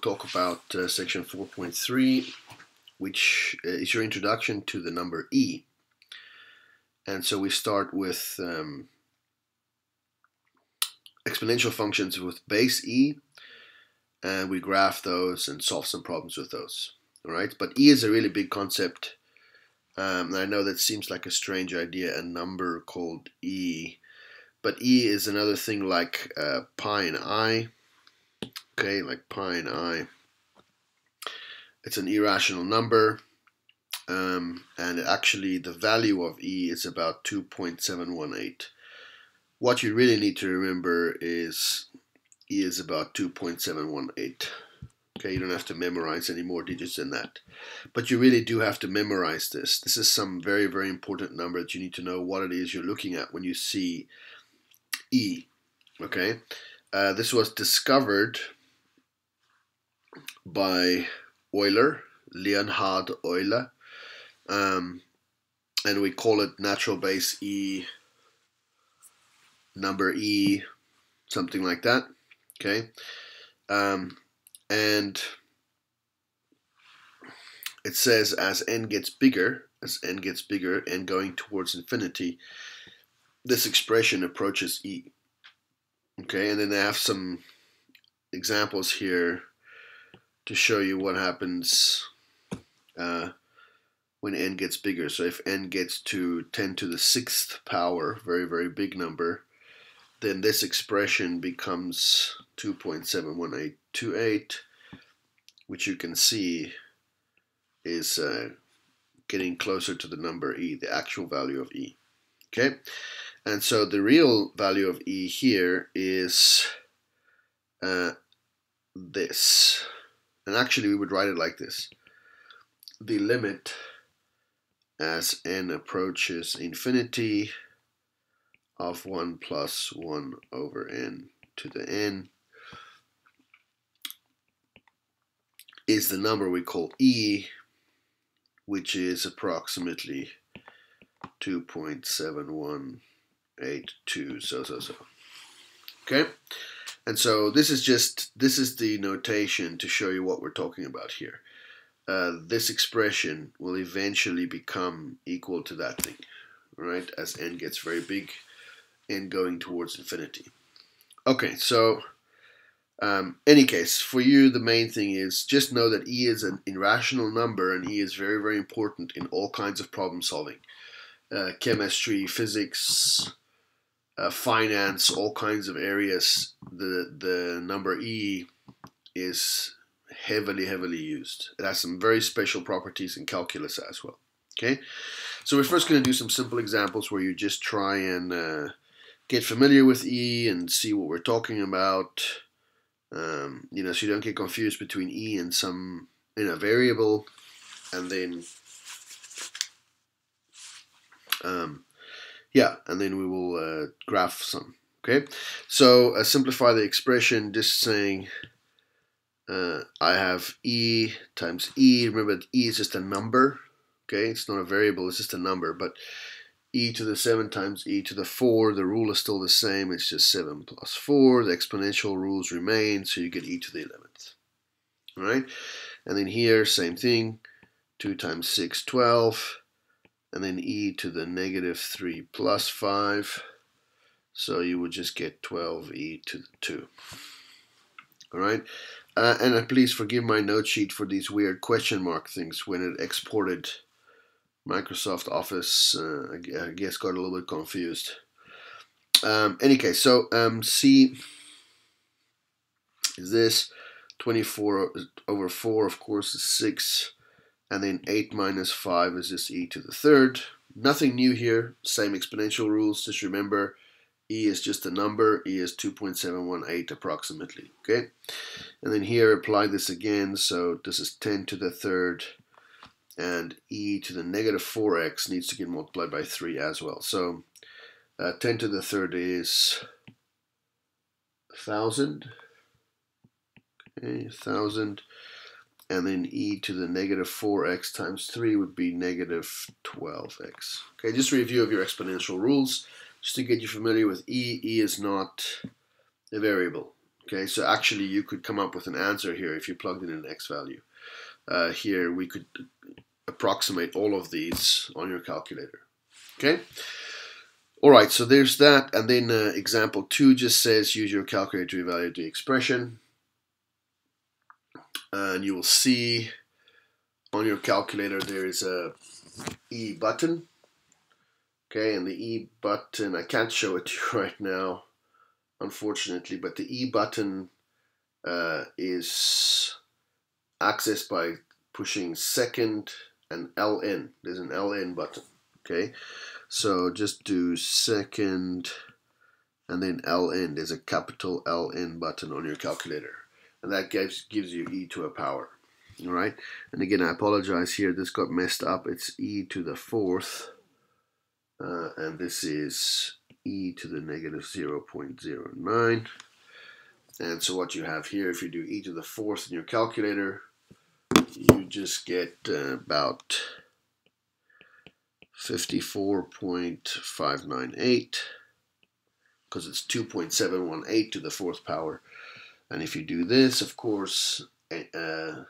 talk about uh, section 4.3, which uh, is your introduction to the number e. And so we start with um, exponential functions with base e, and we graph those and solve some problems with those. All right, but e is a really big concept. Um, I know that seems like a strange idea, a number called e, but e is another thing like uh, pi and i okay, like pi and i. It's an irrational number, um, and actually the value of e is about 2.718. What you really need to remember is e is about 2.718. Okay, you don't have to memorize any more digits than that. But you really do have to memorize this. This is some very, very important number that you need to know what it is you're looking at when you see E. Okay, uh, this was discovered by Euler, Leonhard Euler, um, and we call it natural base E, number E, something like that. Okay, um, and it says as n gets bigger, as n gets bigger and going towards infinity, this expression approaches E. Okay, and then I have some examples here to show you what happens uh, when n gets bigger. So if n gets to 10 to the sixth power, very, very big number, then this expression becomes 2.71828, which you can see is uh, getting closer to the number e, the actual value of e. Okay, and so the real value of e here is uh, this. And actually, we would write it like this. The limit as n approaches infinity of 1 plus 1 over n to the n is the number we call e, which is approximately 2.7182, so, so, so. Okay? And so this is just, this is the notation to show you what we're talking about here. Uh, this expression will eventually become equal to that thing, right? As n gets very big and going towards infinity. Okay, so um, any case, for you, the main thing is just know that e is an irrational number and e is very, very important in all kinds of problem solving. Uh, chemistry, physics, uh, finance, all kinds of areas, the the number e is heavily, heavily used. It has some very special properties in calculus as well. Okay, so we're first going to do some simple examples where you just try and uh, get familiar with e and see what we're talking about. Um, you know, so you don't get confused between e and some in a variable, and then um, yeah, and then we will uh, graph some. Okay, so uh, simplify the expression just saying uh, I have e times e. Remember, e is just a number. Okay, it's not a variable, it's just a number. But e to the 7 times e to the 4, the rule is still the same. It's just 7 plus 4. The exponential rules remain, so you get e to the 11th. All right, and then here, same thing. 2 times 6, 12 and then e to the negative 3 plus 5. So you would just get 12e to the 2. All right. Uh, and uh, please forgive my note sheet for these weird question mark things when it exported Microsoft Office. Uh, I guess got a little bit confused. Um, any case, so um, C is this 24 over 4, of course, is 6 and then 8 minus 5 is just e to the third. Nothing new here, same exponential rules. Just remember, e is just a number, e is 2.718 approximately, okay? And then here, apply this again, so this is 10 to the third, and e to the negative 4x needs to get multiplied by 3 as well. So uh, 10 to the third is 1,000, okay, 1,000 and then e to the negative 4x times 3 would be negative 12x. Okay, just a review of your exponential rules. Just to get you familiar with e, e is not a variable. Okay, so actually you could come up with an answer here if you plugged in an x value. Uh, here we could approximate all of these on your calculator. Okay. All right, so there's that, and then uh, example two just says use your calculator to evaluate the expression, and you will see on your calculator there is a E button. Okay, and the E button, I can't show it to you right now, unfortunately, but the E button uh, is accessed by pushing second and LN. There's an LN button. Okay, so just do second and then LN. There's a capital LN button on your calculator, and that gives gives you e to a power. All right, and again, I apologize here. This got messed up. It's e to the fourth, uh, and this is e to the negative 0.09. And so what you have here, if you do e to the fourth in your calculator, you just get uh, about 54.598 because it's 2.718 to the fourth power. And if you do this, of course, a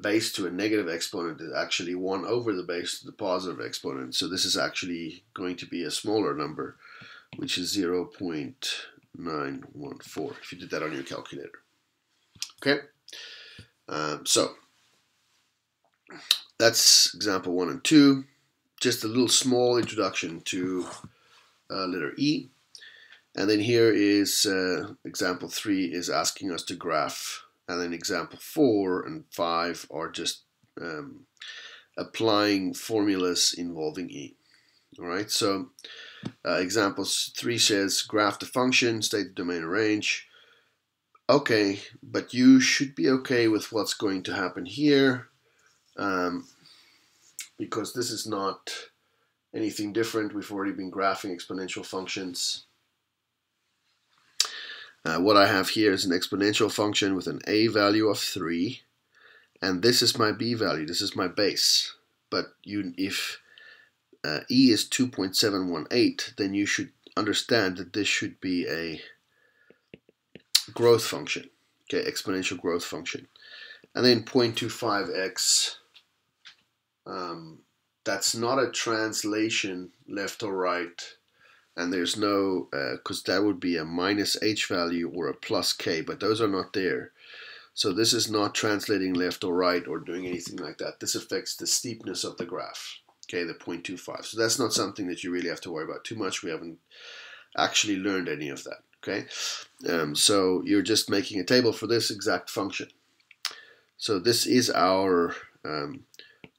base to a negative exponent is actually 1 over the base to the positive exponent. So this is actually going to be a smaller number, which is 0.914, if you did that on your calculator. Okay, um, so that's example 1 and 2. Just a little small introduction to uh, letter E. And then here is uh, example 3 is asking us to graph and then example four and five are just um, applying formulas involving E. All right, so uh, examples three says graph the function, state the domain range. Okay, but you should be okay with what's going to happen here um, because this is not anything different. We've already been graphing exponential functions. Uh, what I have here is an exponential function with an a value of 3 and this is my b value, this is my base. But you, if uh, e is 2.718 then you should understand that this should be a growth function, okay, exponential growth function. And then 0.25x, um, that's not a translation left or right and there's no because uh, that would be a minus h value or a plus k but those are not there. So this is not translating left or right or doing anything like that. This affects the steepness of the graph okay the 0.25 so that's not something that you really have to worry about too much. We haven't actually learned any of that okay? Um, so you're just making a table for this exact function. So this is our um,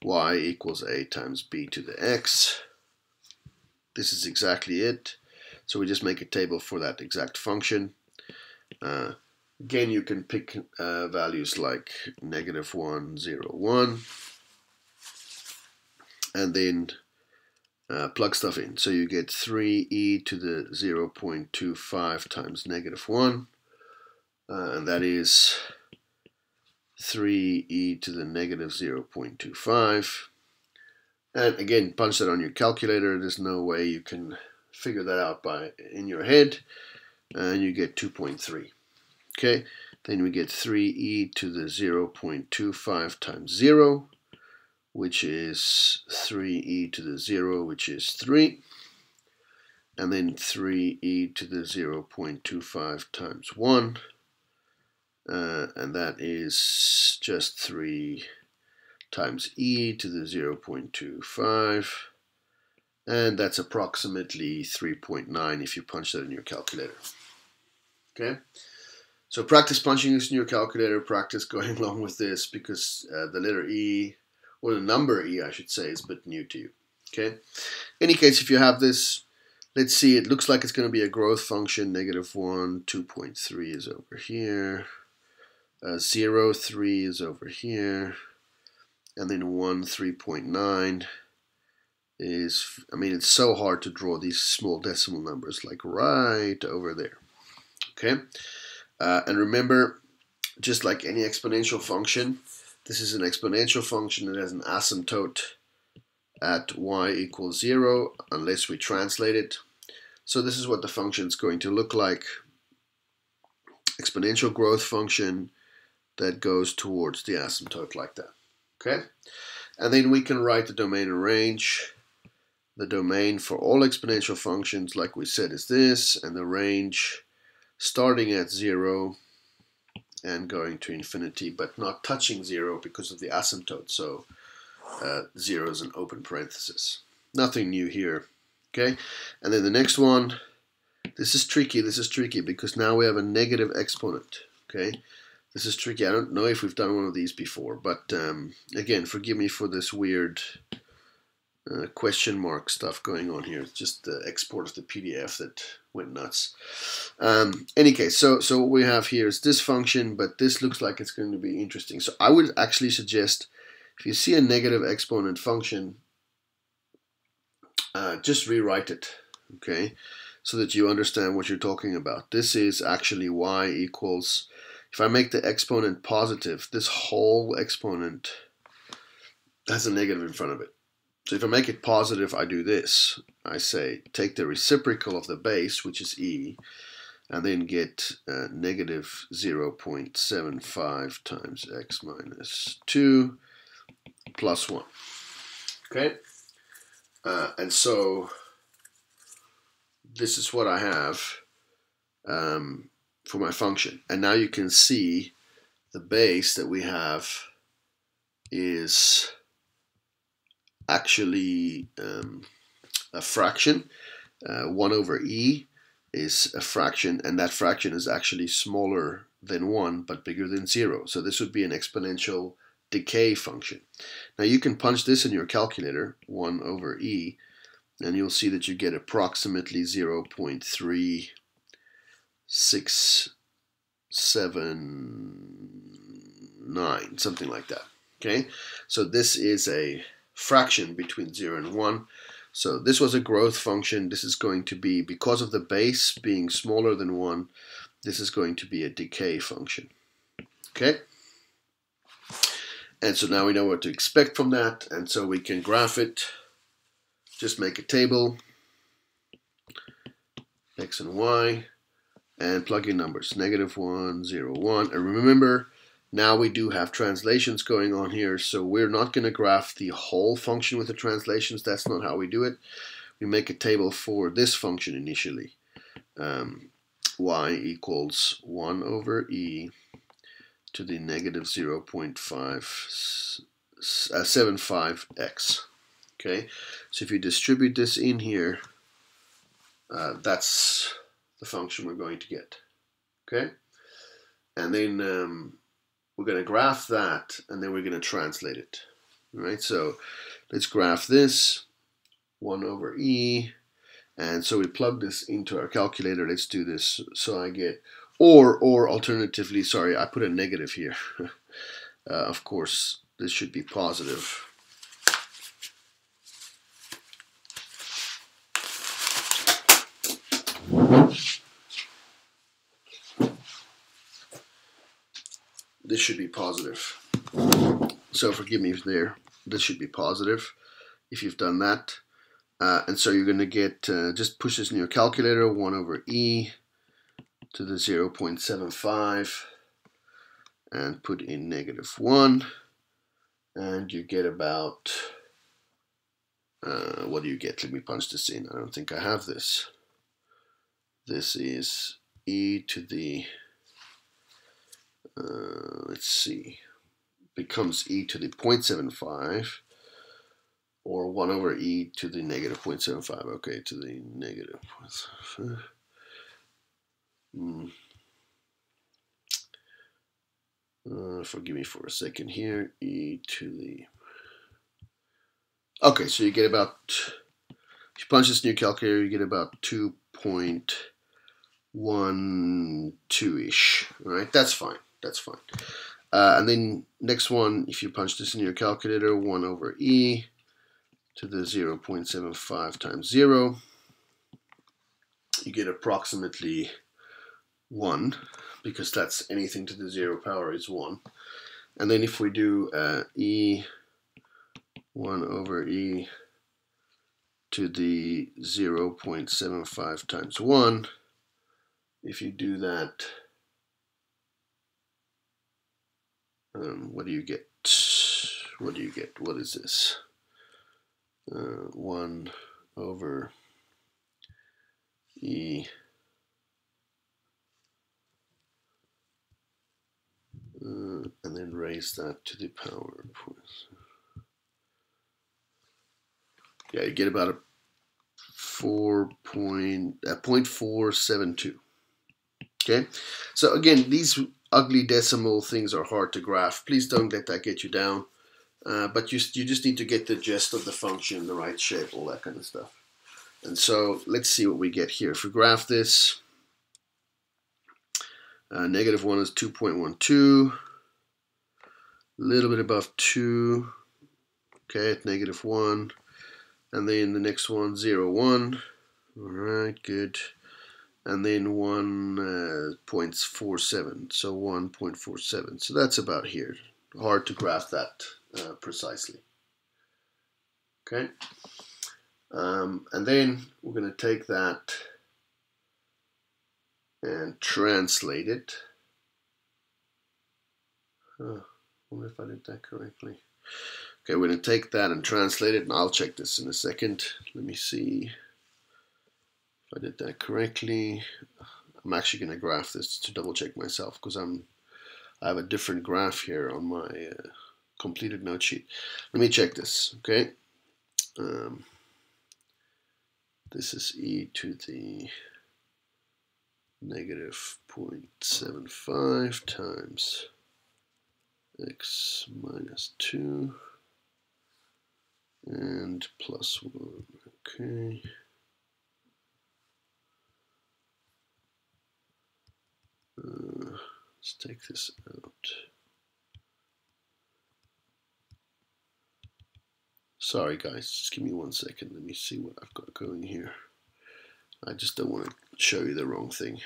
y equals a times b to the x this is exactly it. So we just make a table for that exact function. Uh, again, you can pick uh, values like negative 1, 0, 1, and then uh, plug stuff in. So you get 3e to the 0.25 times negative 1, uh, and that is 3e to the negative 0.25. And again, punch that on your calculator. There's no way you can figure that out by in your head. And you get 2.3. Okay, then we get 3e to the 0.25 times 0, which is 3e to the 0, which is 3. And then 3e to the 0.25 times 1. Uh, and that is just 3 times e to the 0.25 and that's approximately 3.9 if you punch that in your calculator. Okay, so practice punching this in your calculator, practice going along with this because uh, the letter E, or the number E I should say, is a bit new to you. Okay, In any case, if you have this, let's see, it looks like it's going to be a growth function, negative 1, 2.3 is over here, uh, 0, 3 is over here, and then 1 3.9 is I mean it's so hard to draw these small decimal numbers like right over there. Okay? Uh, and remember just like any exponential function this is an exponential function that has an asymptote at y equals 0 unless we translate it. So this is what the function is going to look like. Exponential growth function that goes towards the asymptote like that. Okay? And then we can write the domain and range. The domain for all exponential functions, like we said, is this, and the range starting at 0 and going to infinity, but not touching 0 because of the asymptote. So uh, 0 is an open parenthesis. Nothing new here. Okay, and then the next one, this is tricky, this is tricky because now we have a negative exponent. Okay, this is tricky. I don't know if we've done one of these before, but um, again, forgive me for this weird uh, question mark stuff going on here. It's just the export of the PDF that went nuts. Um, any case, so so what we have here is this function, but this looks like it's going to be interesting. So I would actually suggest if you see a negative exponent function, uh, just rewrite it, okay, so that you understand what you're talking about. This is actually y equals if I make the exponent positive, this whole exponent has a negative in front of it. So if I make it positive, I do this. I say take the reciprocal of the base, which is e, and then get uh, negative 0.75 times x minus 2 plus 1. Okay? Uh, and so this is what I have. Um, for my function. And now you can see the base that we have is actually um, a fraction. Uh, 1 over e is a fraction, and that fraction is actually smaller than 1 but bigger than 0. So this would be an exponential decay function. Now you can punch this in your calculator, 1 over e, and you'll see that you get approximately 0.3 six, seven, nine, something like that. Okay, so this is a fraction between 0 and 1. So this was a growth function. This is going to be, because of the base being smaller than 1, this is going to be a decay function. Okay? And so now we know what to expect from that, and so we can graph it. Just make a table, x and y and plug in numbers, negative 1, 0, 1. And remember, now we do have translations going on here, so we're not going to graph the whole function with the translations. That's not how we do it. We make a table for this function initially. Um, y equals 1 over e to the negative 0 0.575x. Uh, okay, so if you distribute this in here, uh, that's the function we're going to get. Okay? And then um, we're going to graph that and then we're going to translate it. All right? So let's graph this 1 over e. And so we plug this into our calculator. Let's do this. So I get, or, or alternatively, sorry, I put a negative here. uh, of course, this should be positive. This should be positive. So forgive me if there. This should be positive if you've done that. Uh, and so you're going to get, uh, just push this in your calculator, 1 over e to the 0.75 and put in negative 1. And you get about, uh, what do you get? Let me punch this in. I don't think I have this. This is e to the uh, let's see, becomes e to the 0.75 or 1 over e to the negative 0.75. Okay, to the negative 0.75. Hmm. Uh, forgive me for a second here. e to the... Okay, so you get about... If you punch this new calculator, you get about 2.12-ish. All right, that's fine that's fine. Uh, and then next one, if you punch this in your calculator, 1 over e to the 0 0.75 times 0, you get approximately 1, because that's anything to the 0 power is 1. And then if we do uh, e 1 over e to the 0 0.75 times 1, if you do that um, what do you get? What do you get? What is this? Uh, 1 over e uh, and then raise that to the power. Yeah, you get about a 4 point, uh, 0.472. Okay, so again, these ugly decimal things are hard to graph. Please don't let that get you down. Uh, but you, you just need to get the gist of the function, the right shape, all that kind of stuff. And so let's see what we get here. If we graph this, uh, negative 1 is 2.12, a little bit above 2, okay, at negative 1, and then the next one, 0, 1, all right, good, and then 1.47, uh, so 1.47, so that's about here. Hard to graph that uh, precisely. Okay, um, and then we're going to take that and translate it. Huh, wonder if I did that correctly. Okay, we're going to take that and translate it, and I'll check this in a second. Let me see I did that correctly. I'm actually going to graph this to double check myself because I'm I have a different graph here on my uh, completed note sheet. Let me check this, okay? Um, this is e to the negative 0.75 times x minus 2 and plus 1, okay. Let's take this out. Sorry guys, just give me one second. Let me see what I've got going here. I just don't want to show you the wrong thing.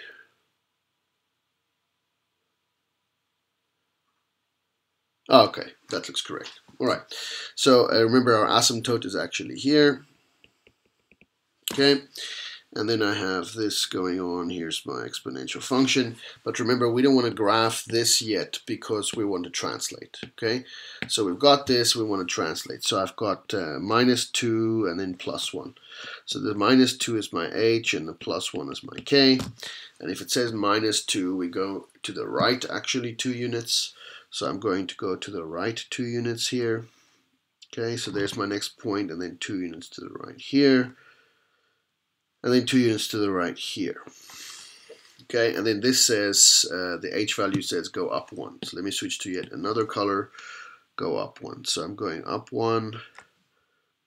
Okay, that looks correct. All right, so uh, remember our asymptote is actually here. Okay, and then I have this going on. Here's my exponential function. But remember, we don't want to graph this yet because we want to translate. Okay, so we've got this, we want to translate. So I've got uh, minus 2 and then plus 1. So the minus 2 is my h and the plus 1 is my k. And if it says minus 2, we go to the right actually 2 units. So I'm going to go to the right 2 units here. Okay, so there's my next point and then 2 units to the right here and then two units to the right here. Okay, and then this says, uh, the H value says go up one. So let me switch to yet another color, go up one. So I'm going up one,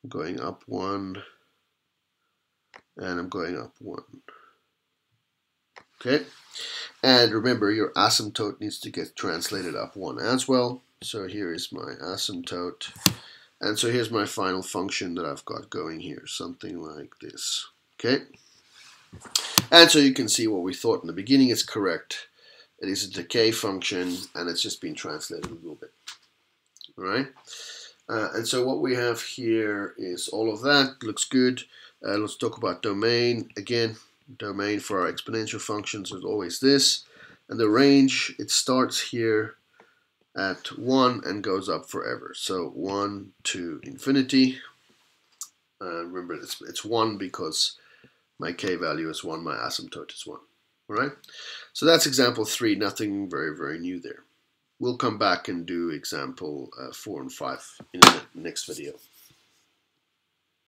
going up one, and I'm going up one. Okay, and remember your asymptote needs to get translated up one as well. So here is my asymptote. And so here's my final function that I've got going here, something like this. Okay. And so you can see what we thought in the beginning is correct. It is a decay function and it's just been translated a little bit. All right. Uh, and so what we have here is all of that. Looks good. Uh, let's talk about domain. Again, domain for our exponential functions is always this. And the range, it starts here at 1 and goes up forever. So 1 to infinity. Uh, remember, it's, it's 1 because my k value is 1, my asymptote is 1. All right? So that's example 3, nothing very, very new there. We'll come back and do example uh, 4 and 5 in the next video.